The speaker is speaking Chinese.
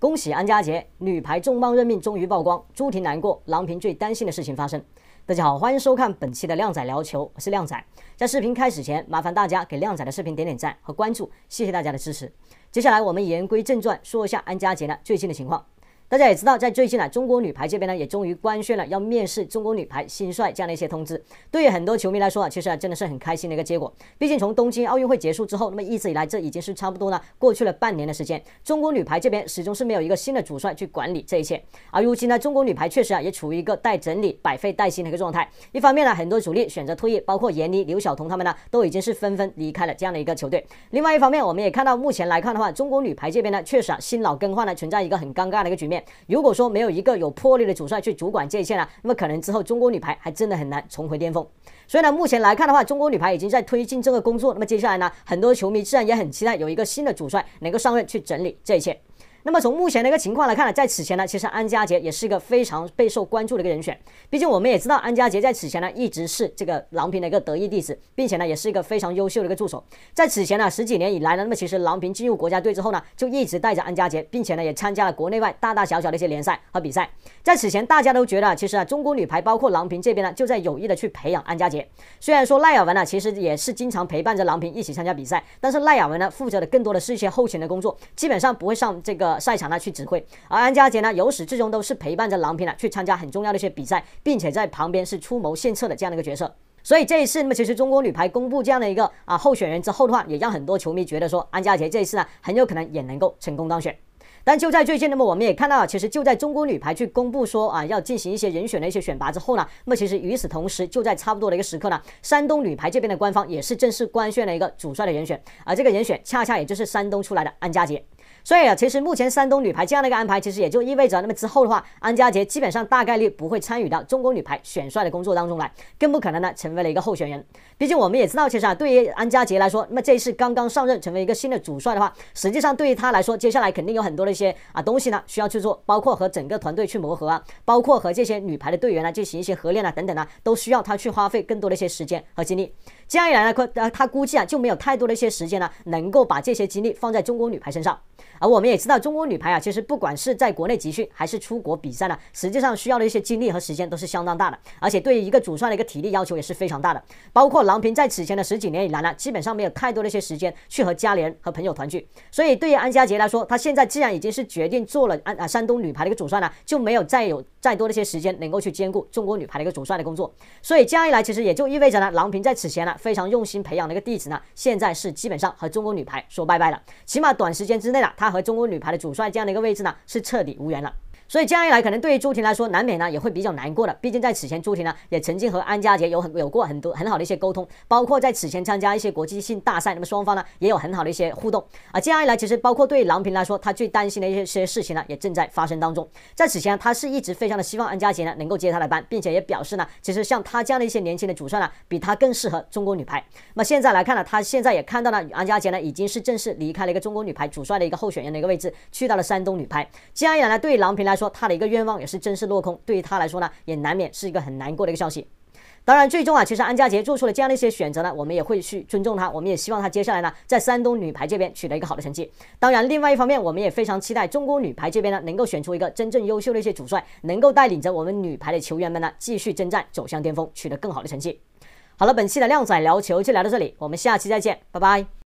恭喜安家杰，女排重磅任命终于曝光，朱婷难过，郎平最担心的事情发生。大家好，欢迎收看本期的靓仔聊球，我是靓仔。在视频开始前，麻烦大家给靓仔的视频点点赞和关注，谢谢大家的支持。接下来我们言归正传，说一下安家杰呢最近的情况。大家也知道，在最近呢，中国女排这边呢，也终于官宣了要面试中国女排新帅这样的一些通知。对于很多球迷来说啊，其实啊，真的是很开心的一个结果。毕竟从东京奥运会结束之后，那么一直以来，这已经是差不多呢，过去了半年的时间，中国女排这边始终是没有一个新的主帅去管理这一切。而如今呢，中国女排确实啊，也处于一个待整理、百废待兴的一个状态。一方面呢，很多主力选择退役，包括闫妮、刘晓彤他们呢，都已经是纷纷离开了这样的一个球队。另外一方面，我们也看到目前来看的话，中国女排这边呢，确实啊，新老更换呢，存在一个很尴尬的一个局面。如果说没有一个有魄力的主帅去主管这一切呢，那么可能之后中国女排还真的很难重回巅峰。所以呢，目前来看的话，中国女排已经在推进这个工作。那么接下来呢，很多球迷自然也很期待有一个新的主帅能够上任去整理这一切。那么从目前的一个情况来看呢，在此前呢，其实安家杰也是一个非常备受关注的一个人选。毕竟我们也知道，安家杰在此前呢一直是这个郎平的一个得意弟子，并且呢也是一个非常优秀的一个助手。在此前呢十几年以来呢，那么其实郎平进入国家队之后呢，就一直带着安家杰，并且呢也参加了国内外大大小小的一些联赛和比赛。在此前，大家都觉得其实啊，中国女排包括郎平这边呢，就在有意的去培养安家杰。虽然说赖雅文呢，其实也是经常陪伴着郎平一起参加比赛，但是赖雅文呢负责的更多的是一些后勤的工作，基本上不会上这个呃赛场呢去指。挥，而安家杰呢，由始至终都是陪伴着郎平呢去参加很重要的一些比赛，并且在旁边是出谋献策的这样的一个角色。所以这一次，那么其实中国女排公布这样的一个啊候选人之后的话，也让很多球迷觉得说，安家杰这一次呢，很有可能也能够成功当选。但就在最近，那么我们也看到，其实就在中国女排去公布说啊要进行一些人选的一些选拔之后呢，那么其实与此同时，就在差不多的一个时刻呢，山东女排这边的官方也是正式官宣了一个主帅的人选，而这个人选恰恰也就是山东出来的安家杰。所以啊，其实目前山东女排这样的一个安排，其实也就意味着，那么之后的话，安家杰基本上大概率不会参与到中国女排选帅的工作当中来，更不可能呢成为了一个候选人。毕竟我们也知道，其实啊，对于安家杰来说，那么这一次刚刚上任成为一个新的主帅的话，实际上对于他来说，接下来肯定有很多的一些啊东西呢需要去做，包括和整个团队去磨合啊，包括和这些女排的队员呢进行一些合练啊等等啊，都需要他去花费更多的一些时间和精力。这样一来呢，可呃他估计啊就没有太多的一些时间呢，能够把这些精力放在中国女排身上。而我们也知道，中国女排啊，其实不管是在国内集训还是出国比赛呢，实际上需要的一些精力和时间都是相当大的，而且对于一个主帅的一个体力要求也是非常大的。包括郎平在此前的十几年以来呢，基本上没有太多的一些时间去和家里人和朋友团聚。所以对于安家杰来说，他现在既然已经是决定做了安啊山东女排的一个主帅呢，就没有再有再多的一些时间能够去兼顾中国女排的一个主帅的工作。所以这样一来，其实也就意味着呢，郎平在此前呢非常用心培养的一个弟子呢，现在是基本上和中国女排说拜拜了。起码短时间之内呢，他和中国女排的主帅这样的一个位置呢，是彻底无缘了。所以这样一来，可能对于朱婷来说，难免呢也会比较难过的。毕竟在此前，朱婷呢也曾经和安家杰有很有过很多很好的一些沟通，包括在此前参加一些国际性大赛，那么双方呢也有很好的一些互动啊。这样一来，其实包括对郎平来说，他最担心的一些些事情呢，也正在发生当中。在此前，他是一直非常的希望安家杰呢能够接他的班，并且也表示呢，其实像他这样的一些年轻的主帅呢，比他更适合中国女排。那么现在来看呢，他现在也看到了安家杰呢已经是正式离开了一个中国女排主帅的一个候选人的一个位置，去到了山东女排。这样一来呢，对于郎平来说说，他的一个愿望。也是正式落空，对于他来说呢，也难免是一个很难过的一个消息。当然，最终啊，其实安家杰做出了这样的一些选择呢，我们也会去尊重他，我们也希望他接下来呢，在山东女排这边取得一个好的成绩。当然，另外一方面，我们也非常期待中国女排这边呢，能够选出一个真正优秀的一些主帅，能够带领着我们女排的球员们呢，继续征战，走向巅峰，取得更好的成绩。好了，本期的靓仔聊球就聊到这里，我们下期再见，拜拜。